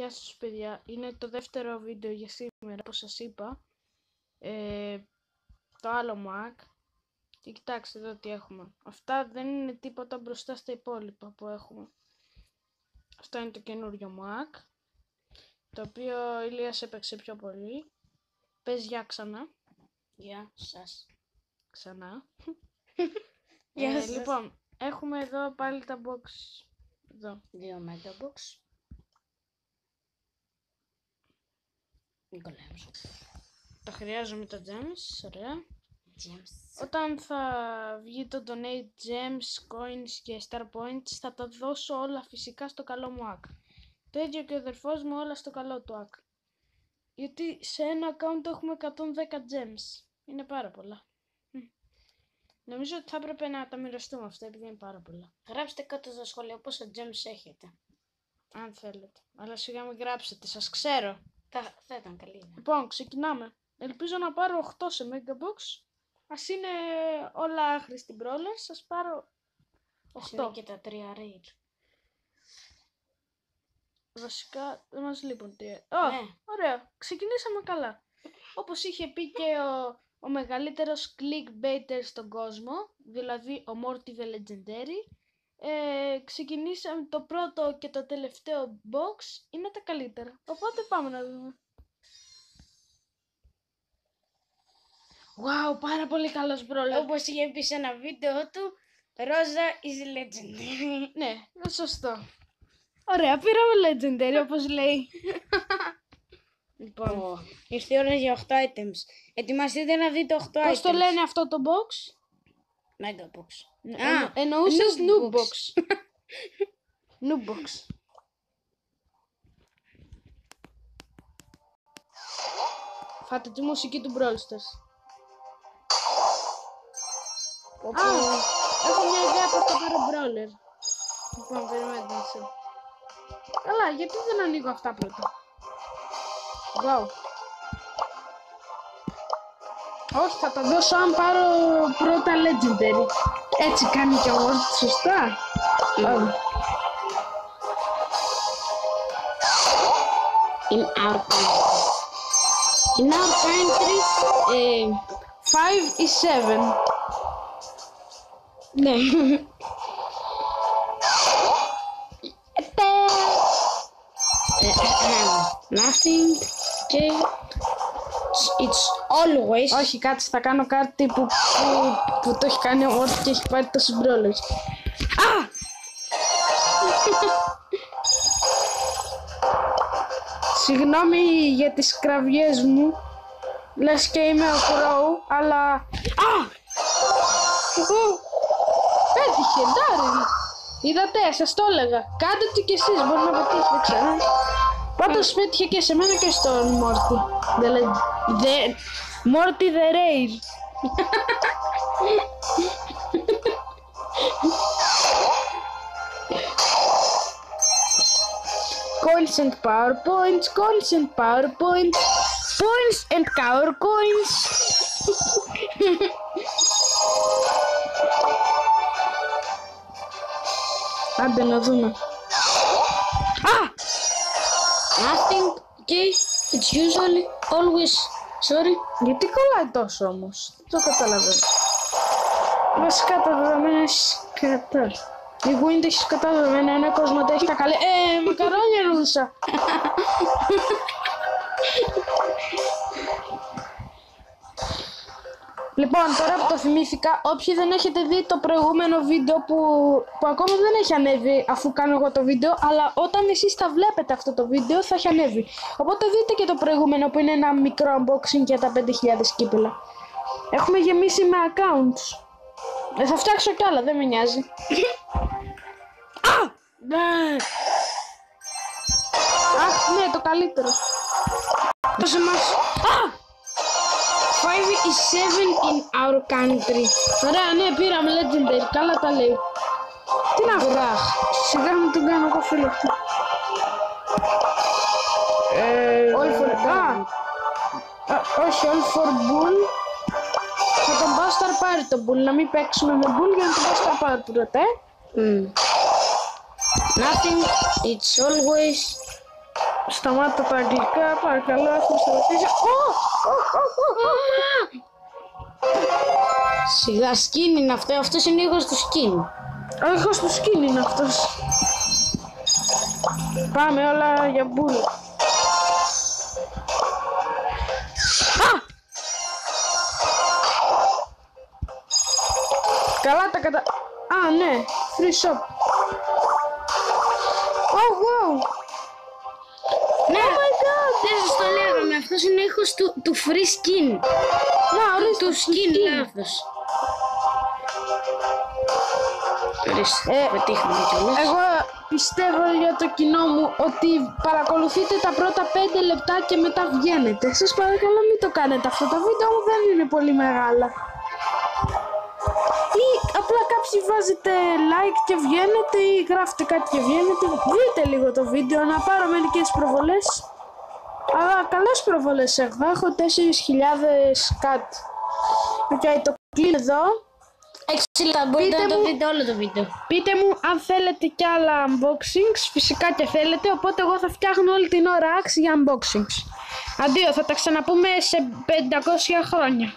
Γεια σας παιδιά, είναι το δεύτερο βίντεο για σήμερα όπως σας είπα. Ε, Το άλλο Mac Και κοιτάξτε εδώ τι έχουμε. Αυτά δεν είναι τίποτα μπροστά στα υπόλοιπα που έχουμε. Αυτό είναι το καινούριο Mac Το οποίο ο Ηλίας έπαιξε πιο πολύ. Πες για ξανά. Γεια σας. Ξανά. Γεια ε, σας. Λοιπόν, έχουμε εδώ πάλι τα box. Εδώ. Δύο Megabox. Νικολάους. Τα χρειάζομαι τα gems, ωραία James. Όταν θα βγει το donate gems, coins και star points θα τα δώσω όλα φυσικά στο καλό μου hack. Το ίδιο και ο αδερφός μου όλα στο καλό του hack. Γιατί σε ένα account έχουμε 110 gems. Είναι πάρα πολλά. Μμ. Νομίζω ότι θα έπρεπε να τα μοιραστούμε αυτά επειδή είναι πάρα πολλά. Γράψτε κάτω στα σχόλια πόσα gems έχετε. Αν θέλετε. Αλλά σιγά μην γράψετε, σας ξέρω. Θα, θα ήταν καλή ιδέα. Λοιπόν, ξεκινάμε. Ελπίζω να πάρω 8 σε Megabox. Ας είναι όλα άχρηστη brawler, σας πάρω Ας είναι 8. και τα τρία rage. Βασικά δεν μας λείπουν τι. Ω, Ναι. ωραία. Ξεκινήσαμε καλά. Όπως είχε πει και ο, ο μεγαλύτερος clickbaiter στον κόσμο, δηλαδή ο Morty the Legendary, ε, ξεκινήσαμε το πρώτο και το τελευταίο box είναι τα καλύτερα. Οπότε πάμε να δούμε. Wow, πάρα πολύ καλός brawler. Όπως είχε πει σε ένα βίντεο του, Ρόζα is legendary. Ναι, είναι σωστό. Ωραία, πήραμε Legendary όπως λέει. λοιπόν, Ω, Ήρθε η ώρα για 8 items. Ετοιμαστείτε να δείτε 8 items. πώς το λένε αυτό το box? Megabox. Α, εννοούσες noob noob box. noob box. Φάτε τη μουσική του Brawl Stars. Όπου... Α, έχω μια ιδέα πώς θα πάρω Brawler. Λοιπόν, περιμένετε μισό. Καλά, γιατί δεν ανοίγω αυτά πρώτα; Wow. Όχι, θα τα δώσω αν πάρω πρώτα Legendary. Έτσι κάνει και ο Word, σωστά. Ωραία. In our country. In our country, ε, 5 ή 7. ναι. Ε, Nothing. Okay. It's- It's always. Όχι, κάτσε, θα κάνω κάτι που, που, που το έχει κάνει ο Word και έχει πάρει τόσους Brawlers. Α! Συγγνώμη για τις κραυγές μου. Λες και είμαι ο Crow, αλλά... Α! Εγώ... Πέτυχε, Ντάριν. Είδατε, σας το έλεγα. Κάντε το κι εσείς, μπορεί να πετύχετε ξανά. Πάντως πέτυχε και σε μένα και στον Μόρτι. Δεν λέει... Δε... Μόρτι the Rare. Coins and power points, coins and power points, points and power coins. Άντε να δούμε. Α! Nothing. Okay. It's usually always. Sorry. Γιατί κολλάει τόσο όμως. Δεν το καταλαβαίνω. Βασικά τα δεδομένα έχεις κατά. Η Wind έχεις κατά δεδομένα, ένα κόσμο τα έχει τα καλή. Ε, μακαρόνια ρούσα. Λοιπόν, τώρα που το θυμήθηκα, όποιοι δεν έχετε δει το προηγούμενο βίντεο που, που ακόμα δεν έχει ανέβει αφού κάνω εγώ το βίντεο, αλλά όταν εσείς θα βλέπετε αυτό το βίντεο θα έχει ανέβει. Οπότε δείτε και το προηγούμενο που είναι ένα μικρό unboxing για τα 5.000 κύπελα. Έχουμε γεμίσει με accounts. Ε, θα φτιάξω κι άλλα, δεν με νοιάζει. Α! Ναι! Αχ, ναι, το καλύτερο. Δώσε μας. Α! 5 is 7 in our country. Ωραία, ναι, πήραμε legendary. Καλά τα λέει. Τι να αυτό. Σιγά μου τον κάνω εγώ φίλο του. Ε, All for... Α! Α, όχι, all for bull. Θα τον πάω στα πάρει το bull. Να μην παίξουμε με bull για να τον πάω στα πάρει πρώτα, ε. Mm. Nothing. It's always Σταμάτα τα αγγλικά, παρακαλώ, έχουμε σταματήσει. Ω, ω, ω, ω, ω. Σιγά σκιν είναι αυτό, αυτός είναι ήχος του σκιν. Ο ήχος του σκιν είναι αυτός. Πάμε όλα για μπουλ. Α! Καλά τα κατα... Α, ναι. Free shop. Oh, wow. Ναι, Oh my god. δεν σας το λέγαμε, αυτός είναι ήχος του, του free skin. Να, ορίστε. Του skin, λάθος. Ορίστε, Ε, πετύχαμε κιόλας. Εγώ πιστεύω για το κοινό μου ότι παρακολουθείτε τα πρώτα 5 λεπτά και μετά βγαίνετε. Σας παρακαλώ μην το κάνετε αυτό. Τα βίντεο μου δεν είναι πολύ μεγάλα. Ή απλά κάποιοι βάζετε like και βγαίνετε ή γράφετε κάτι και βγαίνετε. Δείτε λίγο το βίντεο να πάρω μερικές προβολές. Αλλά καλές προβολές έχω. Έχω 4.000 κάτι. Οκ, το κλείνω εδώ. Έξι λεπτά, μπορείτε Πείτε να το μου- δείτε όλο το βίντεο. Πείτε μου αν θέλετε κι άλλα unboxings, φυσικά και θέλετε, οπότε εγώ θα φτιάχνω όλη την ώρα axe για unboxings. Αντίο, θα τα ξαναπούμε σε 500 χρόνια.